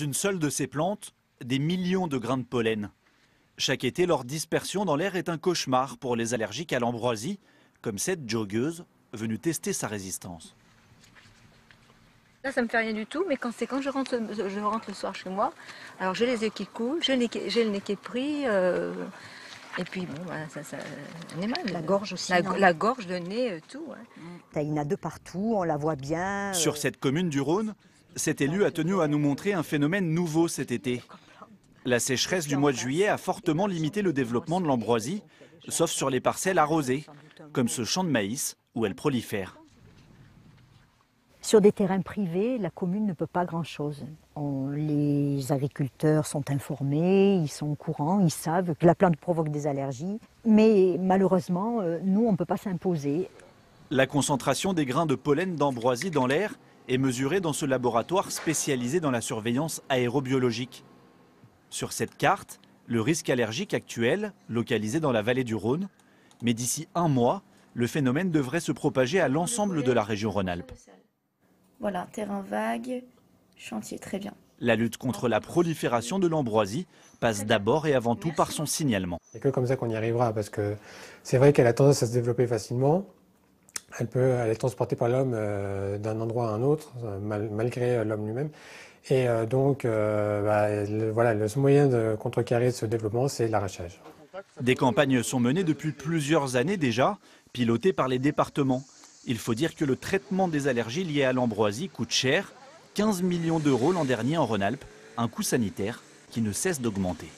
Une seule de ces plantes, des millions de grains de pollen. Chaque été, leur dispersion dans l'air est un cauchemar pour les allergiques à l'ambroisie, comme cette joggeuse venue tester sa résistance. Là, ça me fait rien du tout, mais quand c'est quand je rentre, je rentre le soir chez moi, alors j'ai les yeux qui coulent, j'ai le nez qui, est pris, euh, et puis bon, bah, ça, ça, on est mal. La gorge aussi. La, gorge, le nez, euh, tout. ouais. T'as une a de partout, on la voit bien. Sur euh, cette commune du Rhône, cet élu a tenu à nous montrer un phénomène nouveau cet été. La sécheresse du mois de juillet a fortement limité le développement de l'ambroisie, sauf sur les parcelles arrosées, comme ce champ de maïs où elle prolifère. Sur des terrains privés, la commune ne peut pas grand-chose. Les agriculteurs sont informés, ils sont au courant, ils savent que la plante provoque des allergies. Mais malheureusement, euh, nous, on ne peut pas s'imposer. La concentration des grains de pollen d'ambroisie dans l'air est mesurée dans ce laboratoire spécialisé dans la surveillance aérobiologique. Sur cette carte, le risque allergique actuel, localisé dans la vallée du Rhône, mais d'ici un mois, le phénomène devrait se propager à l'ensemble de la région Rhône-Alpes. Voilà, terrain vague, chantier, très bien. La lutte contre la prolifération de l'ambroisie passe d'abord et avant tout par son signalement. Il n'y a que comme ça qu'on y arrivera, parce que c'est vrai qu'elle a tendance à se développer facilement. Elle, peut, elle est transportée par l'homme euh, d'un endroit à un autre, euh, mal- malgré euh, l'homme lui-même. Et donc, bah, le, voilà, le moyen de contrecarrer ce développement, c'est l'arrachage. Des campagnes sont menées depuis plusieurs années déjà, pilotées par les départements. Il faut dire que le traitement des allergies liées à l'ambroisie coûte cher, 15 millions d'euros l'an dernier en Rhône-Alpes, un coût sanitaire qui ne cesse d'augmenter.